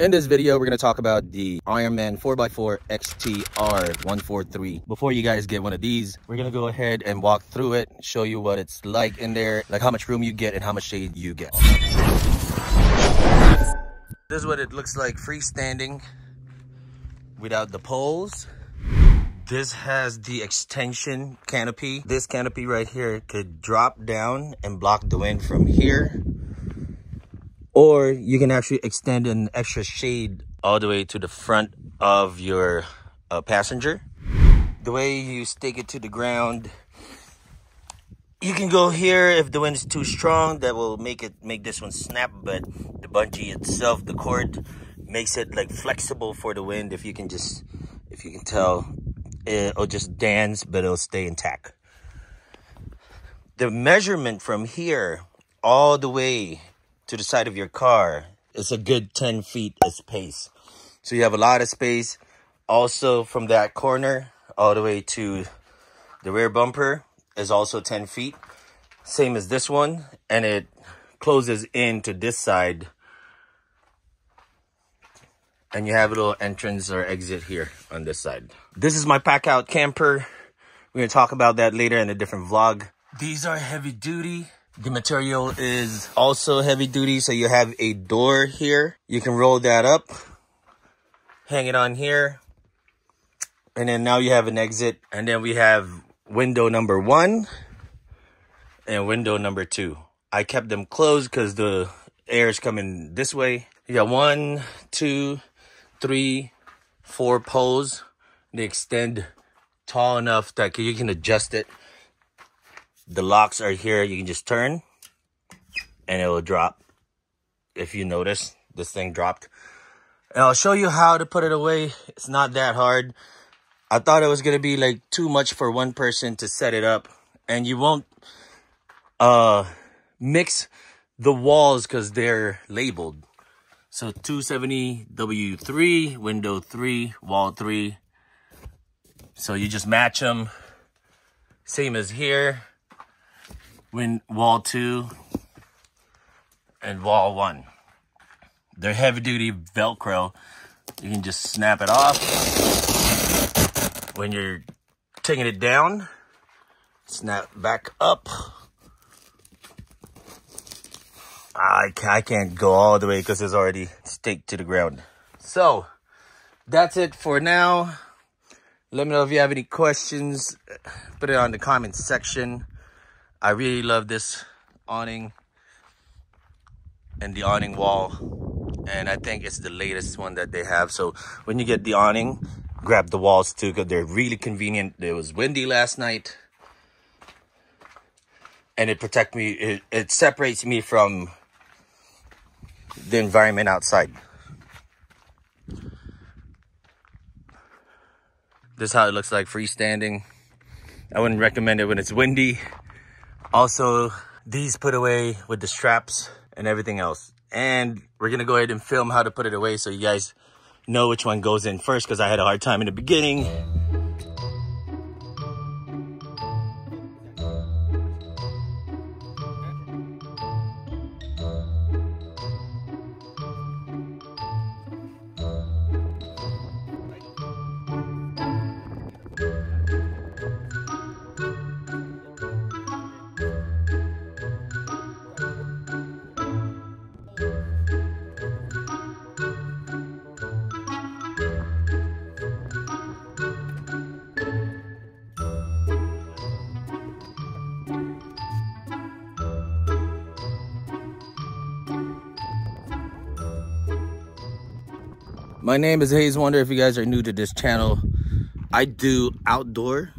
In this video, we're going to talk about the Ironman 4x4 XTR 143. Before you guys get one of these, we're going to go ahead and walk through it, show you what it's like in there, like how much room you get and how much shade you get. This is what it looks like freestanding without the poles. This has the extension canopy. This canopy right here could drop down and block the wind from here or you can actually extend an extra shade all the way to the front of your uh, passenger. The way you stake it to the ground you can go here if the wind is too strong. That will make it make this one snap but the bungee itself the cord makes it like flexible for the wind if you can just if you can tell. It'll just dance but it'll stay intact. The measurement from here all the way to the side of your car, it's a good 10 feet of space. So you have a lot of space. Also from that corner all the way to the rear bumper is also 10 feet. Same as this one. And it closes in to this side. And you have a little entrance or exit here on this side. This is my pack out camper. We're going to talk about that later in a different vlog. These are heavy duty. The material is also heavy duty, so you have a door here. You can roll that up, hang it on here, and then now you have an exit. And then we have window number one and window number two. I kept them closed because the air is coming this way. You got one, two, three, four poles. They extend tall enough that you can adjust it the locks are here. You can just turn and it will drop. If you notice, this thing dropped. And I'll show you how to put it away. It's not that hard. I thought it was going to be like too much for one person to set it up. And you won't uh, mix the walls because they're labeled. So 270 W3, window 3, wall 3. So you just match them. Same as here win wall two and wall one. They're heavy duty Velcro. You can just snap it off. When you're taking it down, snap back up. I, I can't go all the way because it's already staked to the ground. So, that's it for now. Let me know if you have any questions. Put it on the comment section. I really love this awning and the awning wall. And I think it's the latest one that they have. So when you get the awning, grab the walls too because they're really convenient. It was windy last night. And it protect me, it, it separates me from the environment outside. This is how it looks like freestanding. I wouldn't recommend it when it's windy. Also, these put away with the straps and everything else. And we're gonna go ahead and film how to put it away so you guys know which one goes in first because I had a hard time in the beginning. My name is Haze Wonder. If you guys are new to this channel, I do outdoor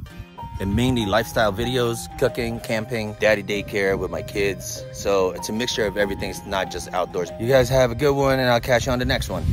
and mainly lifestyle videos, cooking, camping, daddy daycare with my kids. So it's a mixture of everything. It's not just outdoors. You guys have a good one and I'll catch you on the next one.